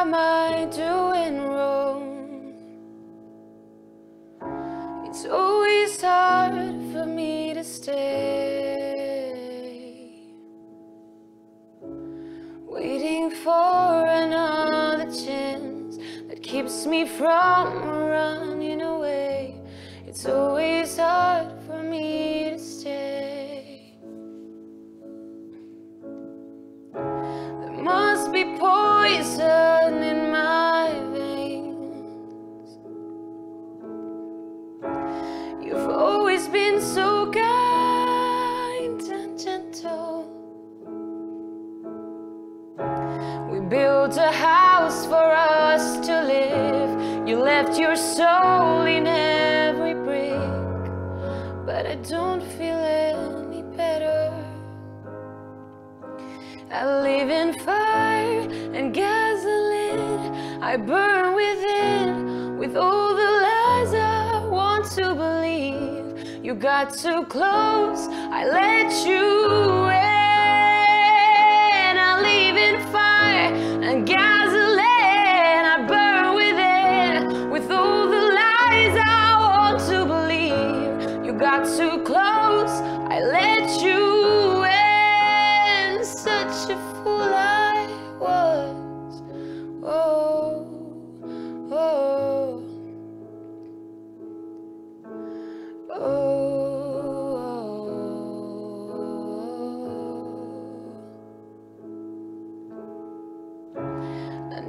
am I doing wrong? It's always hard for me to stay. Waiting for another chance that keeps me from running away. It's always poison in my veins. You've always been so kind and gentle. We built a house for us to live. You left your soul in every brick, but I don't feel any better. I live in. I burn within with all the lies I want to believe. You got too close, I let you in. I live in fire and gasoline. I burn within with all the lies I want to believe. You got too close, I let you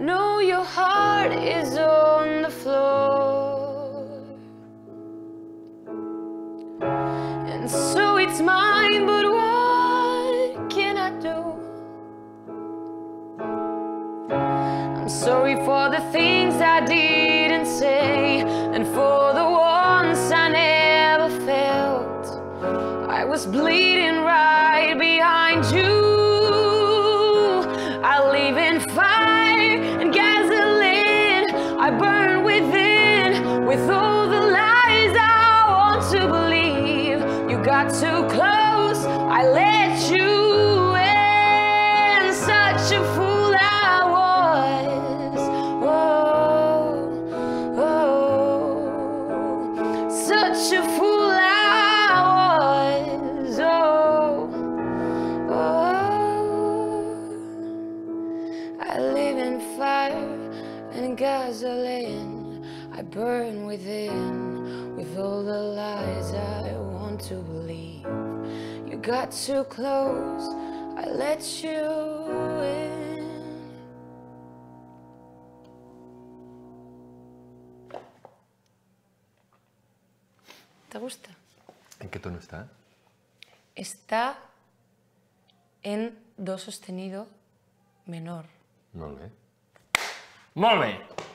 know your heart is on the floor. And so it's mine, but what can I do? I'm sorry for the things I didn't say, was bleeding right behind you. I live in fire and gasoline. I burn within with all the lies I want to believe. You got too close, I let you I live in fire and gasoline. I burn within with all the lies I want to believe. You got too close, I let you in. ¿Te gusta? ¿En qué tono está? Está en do sostenido menor. Molt bé. Molt bé.